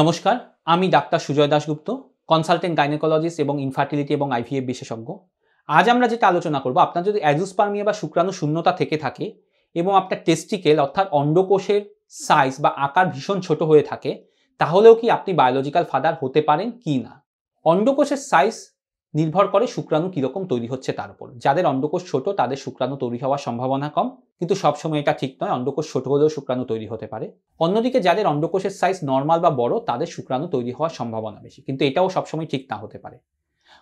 নমস্কার, আমি doctor Sujoy Dasgupta consultant gynaecologist এবং ইনফার্টিলিটি এবং আইভিএফ বিশেষজ্ঞ। আজ আমরা যেটা আলোচনা করব, আপনার যদি অ্যাজুসপার্মিয়া বা শুক্রাণু শূন্যতা থেকে থাকে এবং আপনার টেস্টিকেল অর্থাৎ অন্ডকোষের সাইজ বা আকার ভীষণ ছোট হয়ে থাকে, তাহলেও কি আপনি বায়োলজিক্যাল ফাদার হতে পারেন কি না? অন্ডকোষের সাইজ নির্ভর করে শুক্রাণু কীরকম তৈরি হচ্ছে তার উপর। যাদের অন্ডকোষ ছোট, তাদের শুক্রাণু তৈরি হওয়ার সম্ভাবনা কম, কিন্তু সবসময় এটা ঠিক নয়, অন্ডকোষ ছোট হলেও শুক্রাণু তৈরি হতে পারে। অন্যদিকে যাদের অন্ডকোষের সাইজ নর্মাল বা বড়, তাদের শুক্রাণু তৈরি হওয়ার সম্ভাবনা বেশি, কিন্তু এটাও সবসময় ঠিক না হতে পারে।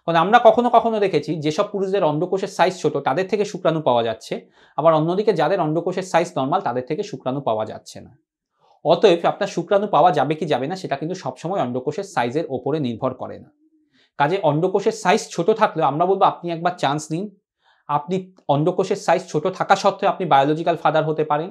কারণ আমরা কখনো কখনো দেখেছি, যেসব পুরুষদের অন্ডকোষের সাইজ ছোট, তাদের থেকে শুক্রাণু পাওয়া যাচ্ছে, আবার অন্যদিকে যাদের অন্ডকোষের সাইজ নর্মাল তাদের থেকে শুক্রাণু পাওয়া যাচ্ছে না। অতএব আপনার শুক্রাণু পাওয়া যাবে কি যাবে না, সেটা কিন্তু সবসময় অন্ডকোষের সাইজের ওপরে নির্ভর করে না। কাজে অন্ডকোষের সাইজ ছোট থাকলে আমরা বলব আপনি একবার চান্স নিন। আপনি অন্ডকোষের সাইজ ছোট থাকা সত্ত্বেও আপনি বায়োলজিক্যাল ফাদার হতে পারেন।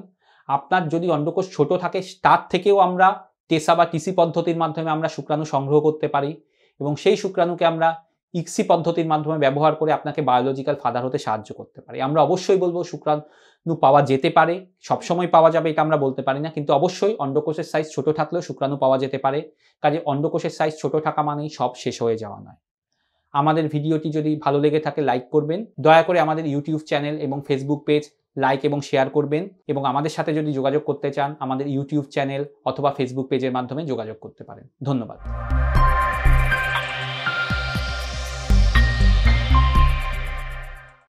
আপনার যদি অন্ডকোষ ছোট থাকে, তার থেকেও আমরা টেসা বা টিসি পদ্ধতির মাধ্যমে আমরা শুক্রাণু সংগ্রহ করতে পারি এবং সেই শুক্রাণুকে আমরা ইক্সি পদ্ধতির মাধ্যমে ব্যবহার করে আপনাকে বায়োলজিক্যাল ফাদার হতে সাহায্য করতে পারে। আমরা অবশ্যই বলব শুক্রাণু পাওয়া যেতে পারে, সবসময় পাওয়া যাবে এটা আমরা বলতে পারি না, কিন্তু অবশ্যই অন্ডকোষের সাইজ ছোট থাকলেও শুক্রাণু পাওয়া যেতে পারে। কাজে অন্ডকোষের সাইজ ছোট থাকা মানেই সব শেষ হয়ে যাওয়া নয়। আমাদের ভিডিওটি যদি ভালো লেগে থাকে লাইক করবেন। দয়া করে আমাদের ইউটিউব চ্যানেল এবং ফেসবুক পেজ লাইক এবং শেয়ার করবেন। এবং আমাদের সাথে যদি যোগাযোগ করতে চান, আমাদের ইউটিউব চ্যানেল অথবা ফেসবুক পেজের মাধ্যমে যোগাযোগ করতে পারেন। ধন্যবাদ।